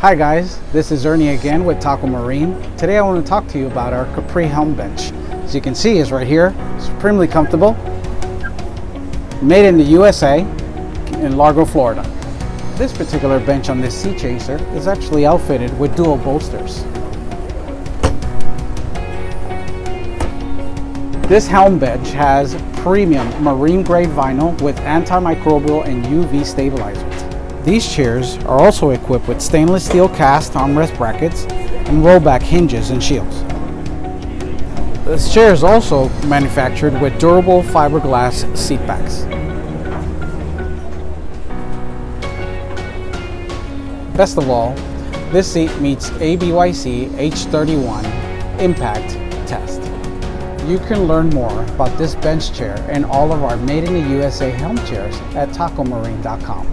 Hi guys, this is Ernie again with Taco Marine. Today I want to talk to you about our Capri helm bench. As you can see, it's right here, supremely comfortable. Made in the USA in Largo, Florida. This particular bench on this Sea Chaser is actually outfitted with dual bolsters. This helm bench has premium marine grade vinyl with antimicrobial and UV stabilizers. These chairs are also equipped with stainless steel cast armrest brackets and rollback hinges and shields. This chair is also manufactured with durable fiberglass seat backs. Best of all, this seat meets ABYC H31 impact test. You can learn more about this bench chair and all of our made in the USA helm chairs at tacomarine.com.